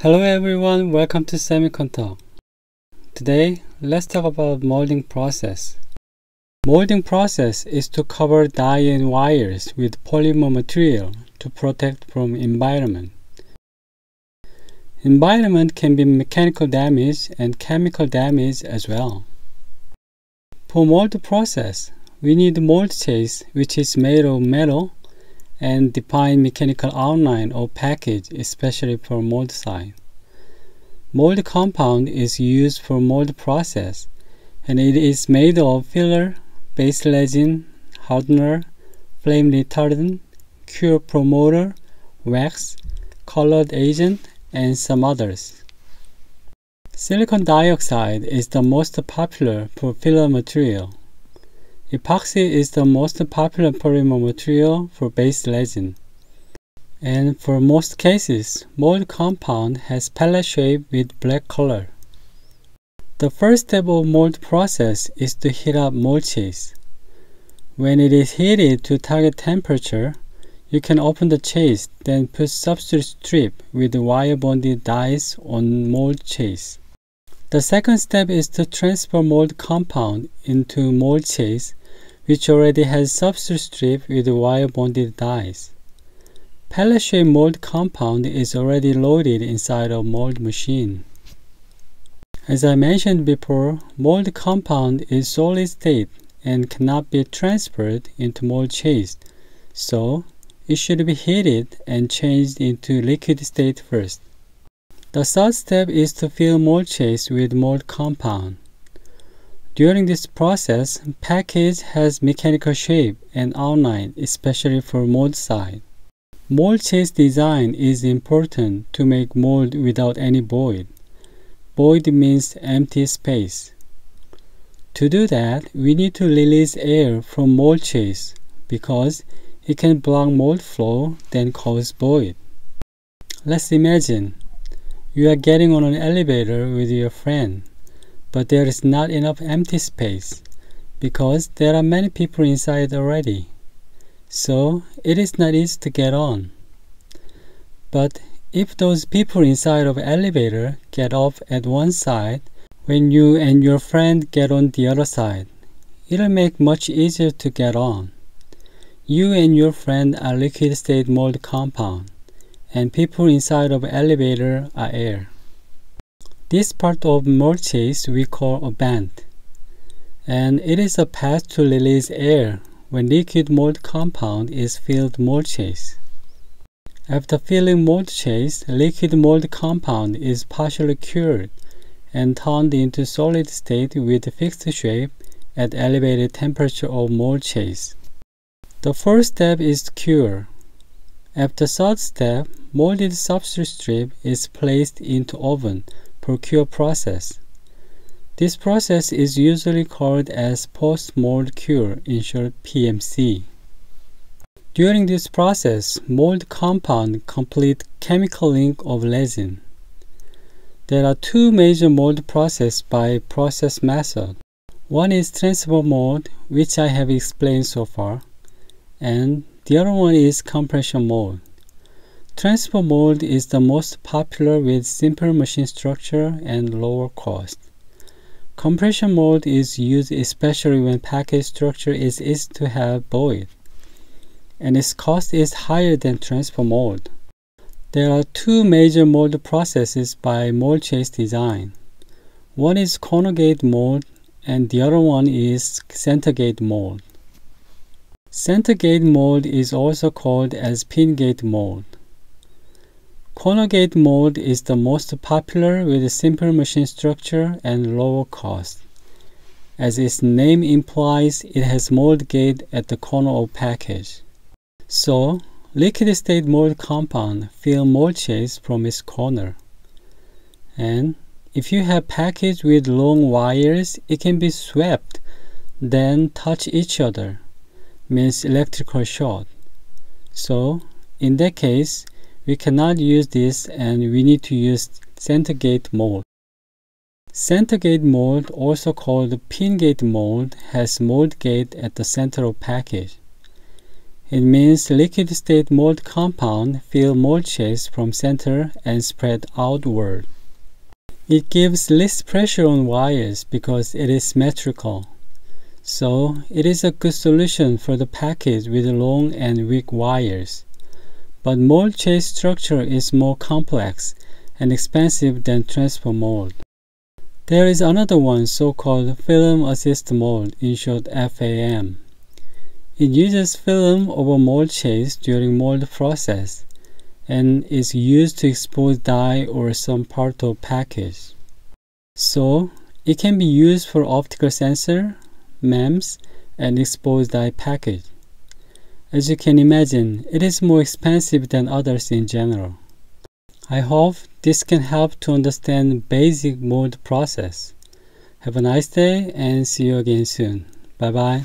Hello everyone, welcome to Semicon Today, let's talk about molding process. Molding process is to cover die and wires with polymer material to protect from environment. Environment can be mechanical damage and chemical damage as well. For mold process, we need mold chase which is made of metal and define mechanical outline or package especially for mold side. Mold compound is used for mold process and it is made of filler, base resin, hardener, flame retardant, cure promoter, wax, colored agent, and some others. Silicon dioxide is the most popular for filler material. Epoxy is the most popular polymer material for base resin. And for most cases, mold compound has pellet shape with black color. The first step of mold process is to heat up mold chase. When it is heated to target temperature, you can open the chase, then put substrate strip with wire bonded dies on mold chase. The second step is to transfer mold compound into mold chase, which already has substrate strip with wire bonded dies. Pellet shape mold compound is already loaded inside a mold machine. As I mentioned before, mold compound is solid state and cannot be transferred into mold chase, so it should be heated and changed into liquid state first. The third step is to fill mold chase with mold compound. During this process, package has mechanical shape and outline, especially for mold side. Mold chase design is important to make mold without any void. Void means empty space. To do that, we need to release air from mold chase because it can block mold flow then cause void. Let's imagine you are getting on an elevator with your friend, but there is not enough empty space because there are many people inside already. So it is not easy to get on. But if those people inside of elevator get off at one side, when you and your friend get on the other side, it'll make much easier to get on. You and your friend are liquid state mold compound, and people inside of elevator are air. This part of mold chase we call a vent, and it is a path to release air when liquid mold compound is filled mold chase. After filling mold chase, liquid mold compound is partially cured and turned into solid state with fixed shape at elevated temperature of mold chase. The first step is cure. After third step, molded substrate strip is placed into oven for cure process. This process is usually called as post-mold cure, in short PMC. During this process, mold compound complete chemical link of resin. There are two major mold process by process method. One is transfer mold, which I have explained so far, and the other one is compression mold. Transfer mold is the most popular with simple machine structure and lower cost. Compression mold is used especially when package structure is easy to have void and its cost is higher than transfer mold. There are two major mold processes by mold chase design. One is corner gate mold and the other one is center gate mold. Center gate mold is also called as pin gate mold. Corner gate mold is the most popular with a simple machine structure and lower cost. As its name implies, it has mold gate at the corner of package. So, liquid state mold compound fill mold chase from its corner. And if you have package with long wires, it can be swept, then touch each other, means electrical short. So, in that case, we cannot use this and we need to use center gate mold. Center gate mold, also called pin gate mold, has mold gate at the center of package. It means liquid state mold compound fill mold chase from center and spread outward. It gives least pressure on wires because it is symmetrical. So it is a good solution for the package with long and weak wires. But mold chase structure is more complex and expensive than transfer mold. There is another one so-called film assist mold, in short FAM. It uses film over mold chase during mold process and is used to expose die or some part of package. So it can be used for optical sensor, MEMS, and exposed die package. As you can imagine, it is more expensive than others in general. I hope this can help to understand basic mold process. Have a nice day and see you again soon. Bye bye.